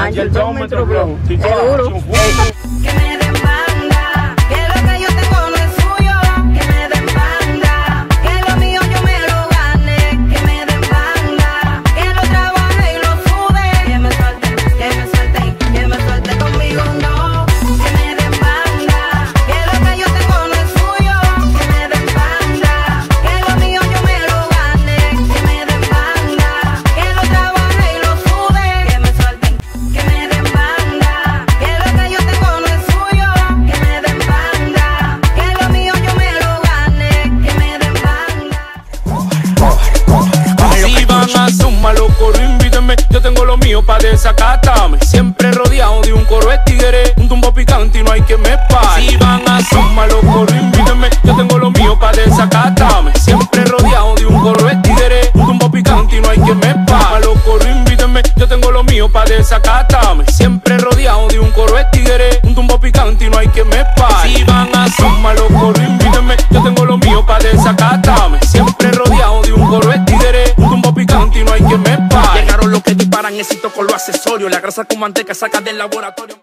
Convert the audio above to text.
Ángel John Metro Blog. Seguro. Si van a sumar los coros, invítenme. Yo tengo lo mío pa' desacatarme. Siempre rodeado de un coro de tigre. Un tumbo picante y no hay que me pare. Si van a sumar los coros, invítenme. Yo tengo lo mío pa' desacatarme. Siempre rodeado de un coro de tigre. Un tumbo picante y no hay que me pare. Los coros, invítenme. Yo tengo lo mío pa' desacatarme. Siempre rodeado de un coro de tigre. Un tumbo picante y no hay que me pare. Si van a éxito con los accesorios. La grasa con manteca saca del laboratorio.